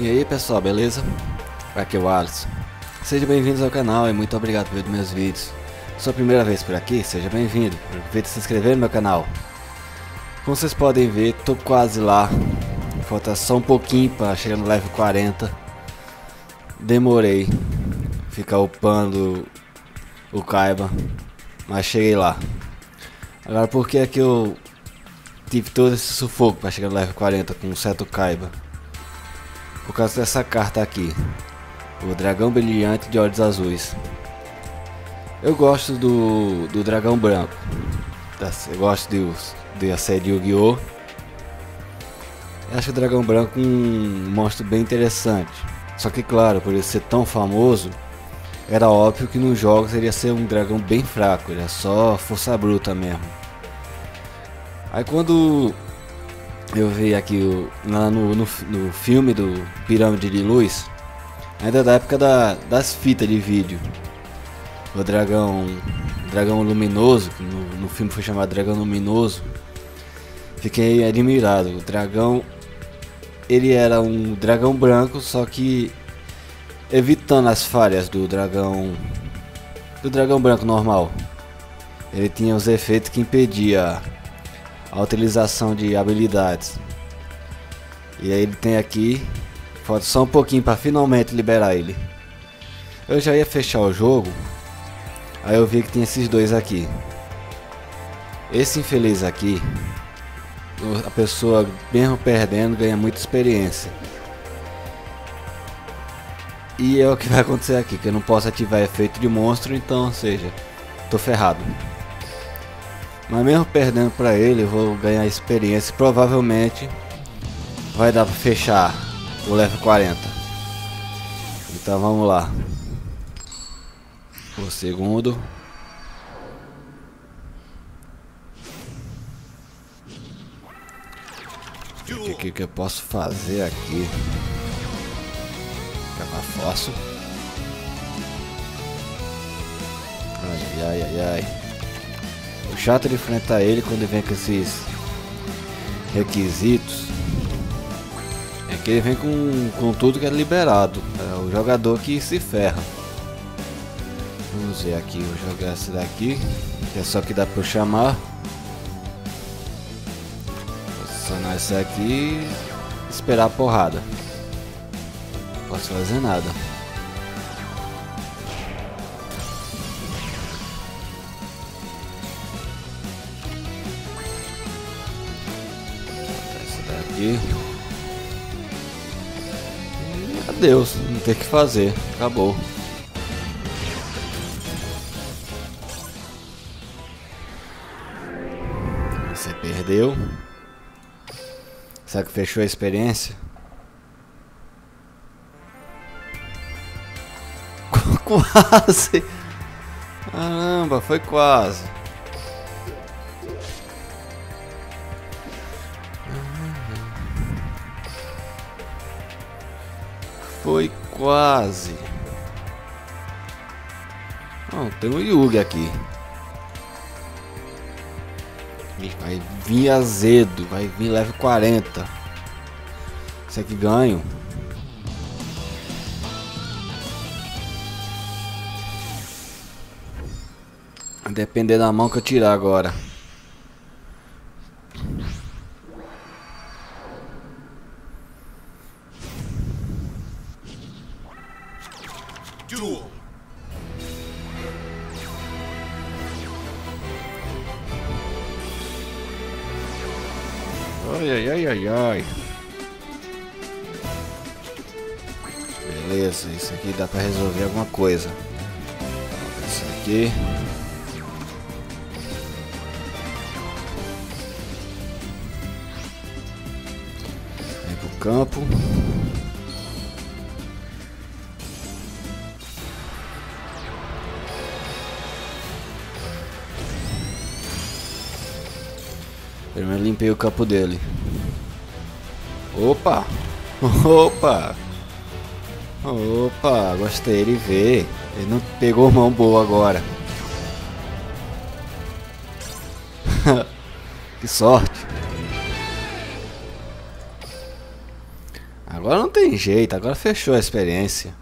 E aí pessoal, beleza? Aqui é o Alisson. Sejam bem-vindos ao canal e muito obrigado por ver meus vídeos. Sua primeira vez por aqui, seja bem-vindo. Aproveite de se inscrever no meu canal. Como vocês podem ver, tô quase lá. Falta só um pouquinho para chegar no level 40. Demorei ficar upando o Kaiba, mas cheguei lá. Agora por que é que eu tive todo esse sufoco para chegar no level 40 com um certo Kaiba? Por causa dessa carta aqui. O dragão brilhante de olhos azuis. Eu gosto do, do dragão branco. Eu gosto de, de a série Yu-Gi-Oh! Acho o dragão branco um monstro bem interessante. Só que claro, por ele ser tão famoso, era óbvio que nos jogos ele ia ser um dragão bem fraco, ele é só força bruta mesmo. Aí quando eu vi aqui o, no, no, no, filme do Pirâmide de Luz, ainda da época da, das fitas de vídeo. O dragão, dragão luminoso, que no, no filme foi chamado Dragão Luminoso. Fiquei admirado. O dragão, ele era um dragão branco, só que evitando as falhas do dragão, do dragão branco normal. Ele tinha os efeitos que impedia a utilização de habilidades. E aí ele tem aqui, falta só um pouquinho para finalmente liberar ele. Eu já ia fechar o jogo, aí eu vi que tinha esses dois aqui. Esse infeliz aqui, a pessoa mesmo perdendo ganha muita experiência. E é o que vai acontecer aqui, que eu não posso ativar efeito de monstro, então, ou seja, tô ferrado. Mas mesmo perdendo para ele, vou ganhar experiência. Provavelmente vai dar para fechar o level 40. Então vamos lá. O segundo. O que, que eu posso fazer aqui? Acabar fóssil. Ai, ai, ai, ai. Chato de enfrentar ele quando vem com esses requisitos é que ele vem com, com tudo que é liberado. É o jogador que se ferra. Vamos ver aqui, vou jogar esse daqui. Que é só que dá para chamar. Posicionar esse aqui esperar a porrada. Não posso fazer nada. Aqui. E adeus, não tem que fazer, acabou. Você perdeu. Será que fechou a experiência? quase! Caramba, foi quase. Foi quase. Não, tem um Yugi aqui. Vai vir azedo, vai vir leve 40. Isso aqui ganho. Depender da mão que eu tirar agora. Duel. Ai, ai, ai, ai, ai. Beleza, isso aqui dá pra resolver alguma coisa. Isso aqui. Vem pro campo. Primeiro limpei o campo dele. Opa! Opa! Opa! Gostei de ver. Ele não pegou mão boa agora. que sorte! Agora não tem jeito, agora fechou a experiência.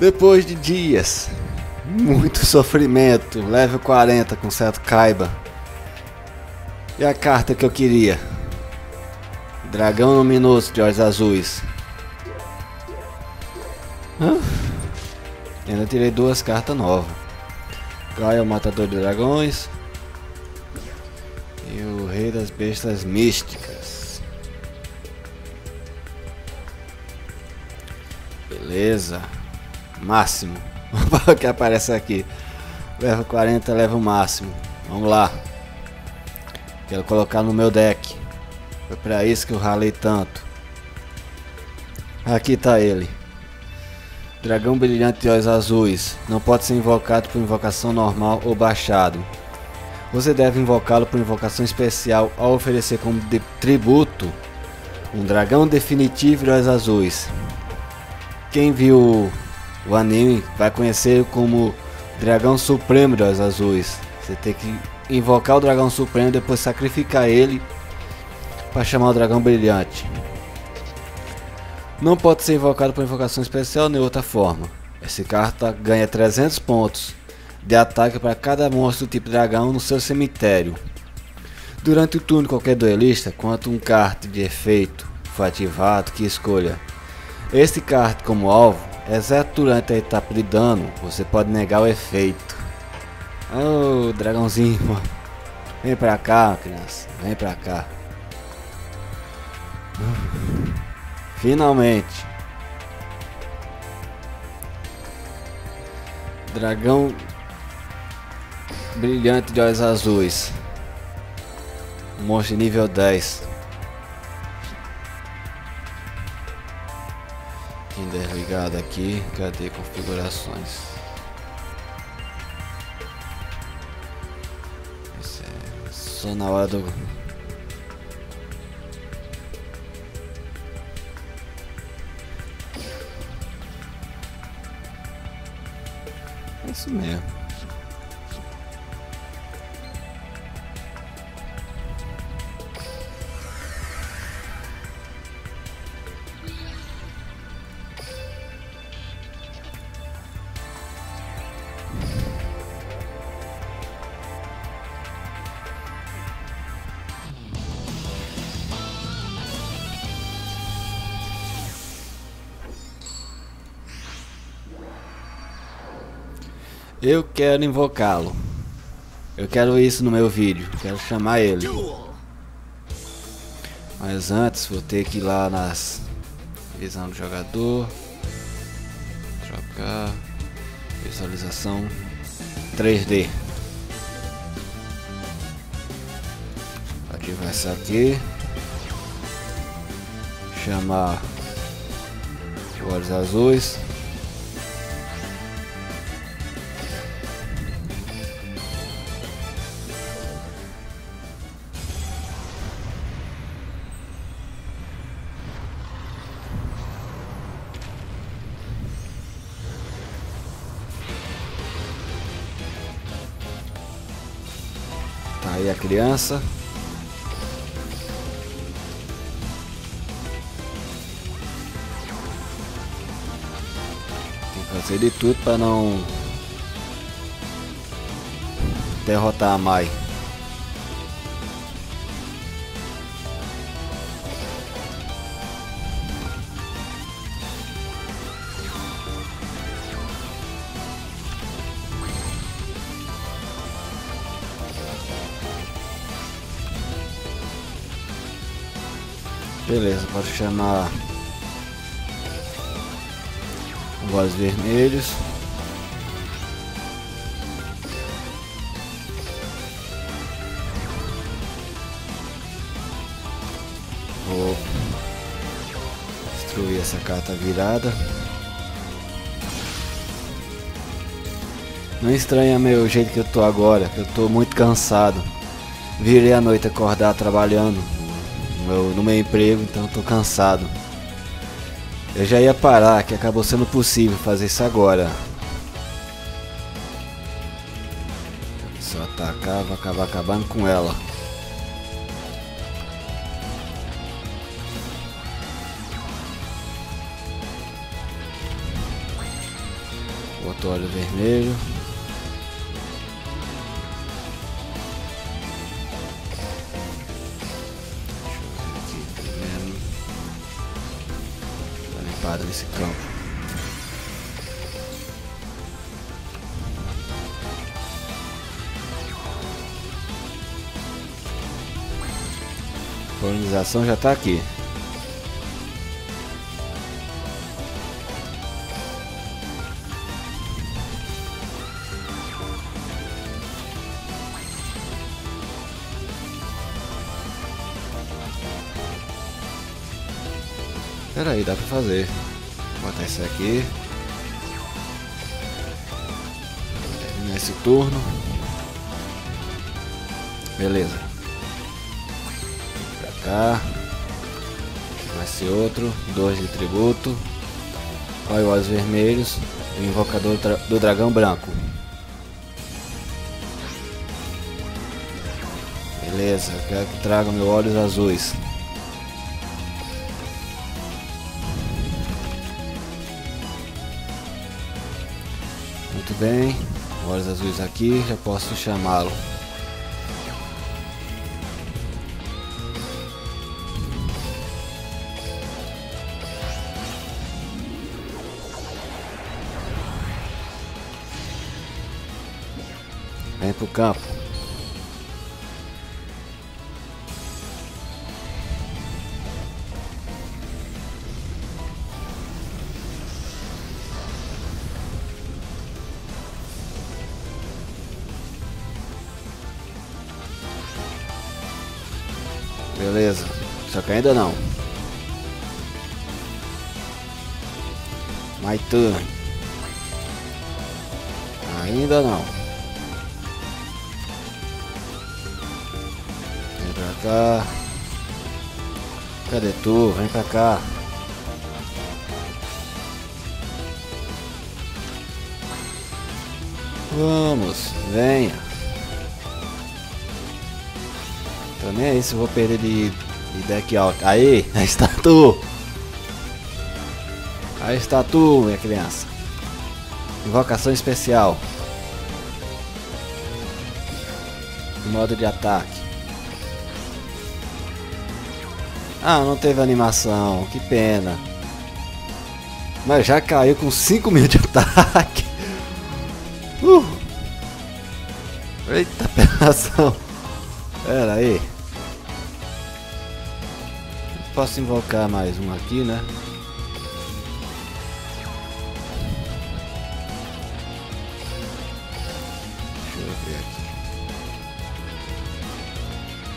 Depois de dias, muito sofrimento, level 40 com certo Kaiba. E a carta que eu queria? Dragão luminoso de olhos azuis. Hã? Ainda tirei duas cartas novas. Gaia, o matador de dragões. E o rei das bestas místicas. Beleza. Máximo. o que aparece aqui. Leva 40, leva o máximo. Vamos lá. Quero colocar no meu deck. Foi pra isso que eu ralei tanto. Aqui tá ele. Dragão brilhante de olhos azuis. Não pode ser invocado por invocação normal ou baixado. Você deve invocá-lo por invocação especial ao oferecer como tributo um dragão definitivo de olhos azuis. Quem viu o anime vai conhecer como Dragão Supremo Olhos Azuis. Você tem que invocar o Dragão Supremo e depois sacrificar ele para chamar o Dragão Brilhante. Não pode ser invocado por invocação especial nem outra forma. Esse carta ganha 300 pontos de ataque para cada monstro do tipo dragão no seu cemitério. Durante o turno qualquer duelista, quanto um kart de efeito for ativado que escolha este kart como alvo, Exceto durante a etapa de dano, você pode negar o efeito. Oh, dragãozinho, mano. Vem pra cá, criança. Vem pra cá. Finalmente. Dragão brilhante de olhos azuis. Monstro nível 10. Desligado aqui, cadê configurações? É só na hora do É isso mesmo. Eu quero invocá-lo. Eu quero isso no meu vídeo. Quero chamar ele. Mas antes vou ter que ir lá nas visão do jogador. Trocar visualização 3D. Ativar essa aqui. Chamar olhos azuis. Aí a criança. Tem que fazer de tudo para não derrotar a Mai. Beleza, pode chamar olhos vermelhos. Vou destruir essa carta virada. Não estranha meu jeito que eu tô agora, que eu tô muito cansado. Virei a noite acordar trabalhando meu, no meu emprego, então estou cansado. Eu já ia parar, que acabou sendo possível fazer isso agora. Só atacar, vai acabar acabando com ela. Botou óleo vermelho. Nesse campo. Polinização já está aqui. Pera aí, dá pra fazer. Botar isso aqui. Terminar esse turno. Beleza cá. Vai ser outro. Dois de tributo. Olha olhos vermelhos. O invocador do dragão branco. Beleza, quero que traga meus olhos azuis. Bem, olhos azuis aqui, já posso chamá-lo. Vem pro campo. Beleza. Só que ainda não. My turn. Ainda não. cá. Cadê tu? Vem pra cá. Vamos, venha. Tô nem aí se vou perder de, de deck out. Aí, aí está tu. Aí está tu, minha criança. Invocação especial. Modo de ataque. Ah, não teve animação, que pena. Mas já caiu com 5 mil de ataque. Uh. Eita, operação. Pera aí. Posso invocar mais um aqui, né? Deixa eu ver aqui.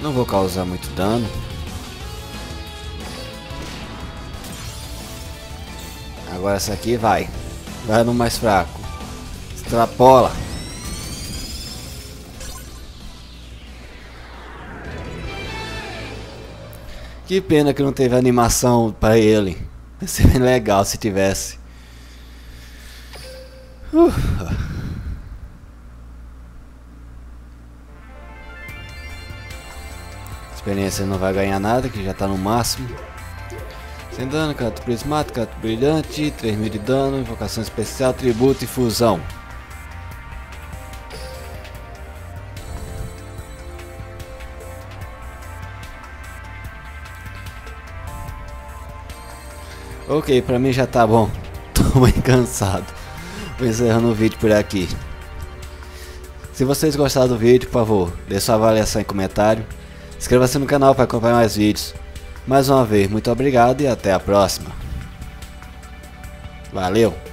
Não vou causar muito dano. Agora essa aqui vai. Vai no mais fraco. Extrapola. Que pena que não teve animação para ele. Ia ser legal se tivesse. Uh. Experiência não vai ganhar nada, que já está no máximo. Sem dano, canto prismático, canto brilhante, 3000 de dano, invocação especial, tributo e fusão. Ok, pra mim já tá bom. Tô bem cansado. Vou encerrando o vídeo por aqui. Se vocês gostaram do vídeo, por favor, deixe sua avaliação e comentário. Inscreva-se no canal para acompanhar mais vídeos. Mais uma vez, muito obrigado e até a próxima. Valeu!